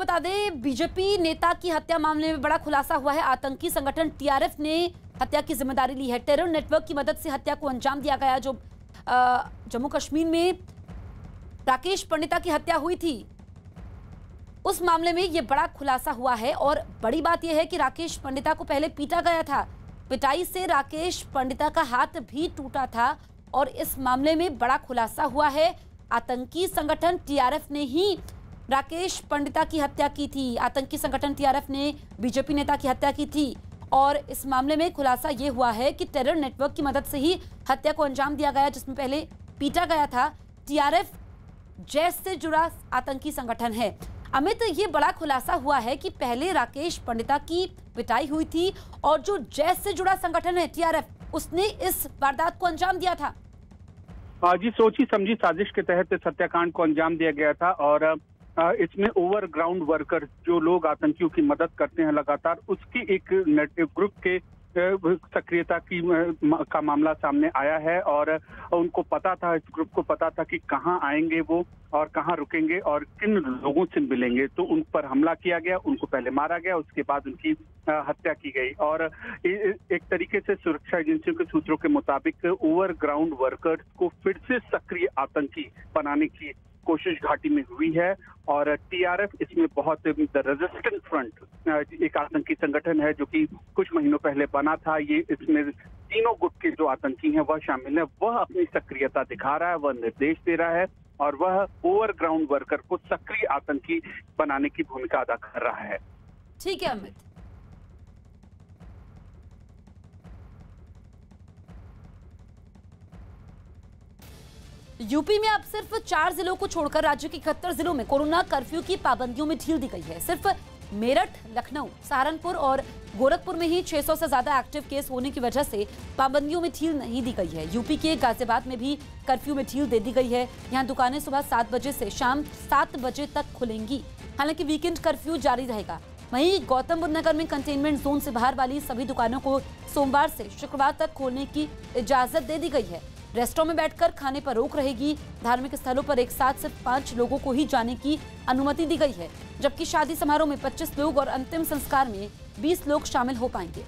बता दें, बीजेपी नेता की हत्या मामले में बड़ा खुलासा हुआ है। आतंकी संगठन टीआरएफ ने हत्या की ज़िम्मेदारी ली है। टेरर नेटवर्क की मदद से हत्या को अंजाम दिया गया। जो जम्मू कश्मीर में राकेश पंडिता की हत्या हुई थी। उस मामले में यह बड़ा खुलासा हुआ है और बड़ी बात यह है कि राकेश पंडिता को पहले पीटा गया था। पिटाई से राकेश पंडिता का हाथ भी टूटा था और इस मामले में बड़ा खुलासा हुआ है। आतंकी संगठन टीआरएफ ने ही राकेश पंडिता की हत्या की थी। आतंकी संगठन टीआरएफ ने बीजेपी नेता की हत्या की थी। और इस मामले में खुलासा ये हुआ है कि टेरर नेटवर्क की मदद से ही हत्या को अंजाम दिया गया, जिसमें पहले पीटा गया था। टीआरएफ जैस से जुड़ा आतंकी संगठन है। अमित, ये बड़ा खुलासा हुआ है कि पहले राकेश पंडिता की पिटाई हुई थी और जो जैस से जुड़ा संगठन है टीआरएफ, उसने इस वारदात को अंजाम दिया था। जी, सोची समझी साजिश के तहत इस हत्याकांड को अंजाम दिया गया था और इसमें ओवर ग्राउंड वर्कर जो लोग आतंकियों की मदद करते हैं लगातार, उसकी एक ग्रुप के सक्रियता की का मामला सामने आया है और उनको पता था, इस ग्रुप को पता था कि कहाँ आएँगे वो और कहाँ रुकेंगे और किन लोगों से मिलेंगे। तो उन पर हमला किया गया, उनको पहले मारा गया, उसके बाद उनकी हत्या की गई। और एक तरीके से सुरक्षा एजेंसियों के सूत्रों के मुताबिक ओवर ग्राउंड वर्कर्स को फिर से सक्रिय आतंकी बनाने की कोशिश घाटी में हुई है और टीआरएफ इसमें बहुत रेजिस्टेंट फ्रंट एक आतंकी संगठन है जो कि कुछ महीनों पहले बना था। ये इसमें तीनों गुट के जो आतंकी हैं, वह शामिल है। वह अपनी सक्रियता दिखा रहा है, वह निर्देश दे रहा है और वह ओवरग्राउंड वर्कर को सक्रिय आतंकी बनाने की भूमिका अदा कर रहा है। ठीक है, अमित। यूपी में अब सिर्फ़ चार जिलों को छोड़कर राज्य के इकहत्तर जिलों में कोरोना कर्फ्यू की पाबंदियों में ढील दी गई है। सिर्फ़ मेरठ, लखनऊ, सहारनपुर और गोरखपुर में ही 600 से ज़्यादा एक्टिव केस होने की वजह से पाबंदियों में ढील नहीं दी गई है। यूपी के गाजियाबाद में भी कर्फ्यू में ढील दे दी गई है। यहाँ दुकानें सुबह सात बजे से शाम सात बजे तक खुलेंगी। हालाँकि वीकेंड कर्फ्यू जारी रहेगा। वहीं गौतम बुद्ध नगर में कंटेनमेंट जोन से बाहर वाली सभी दुकानों को सोमवार से शुक्रवार तक खोलने की इजाज़त दे दी गई है। रेस्टोरों में बैठकर खाने पर रोक रहेगी। धार्मिक स्थलों पर एक साथ सिर्फ़ पाँच लोगों को ही जाने की अनुमति दी गई है, जबकि शादी समारोह में 25 लोग और अंतिम संस्कार में 20 लोग शामिल हो पाएँगे।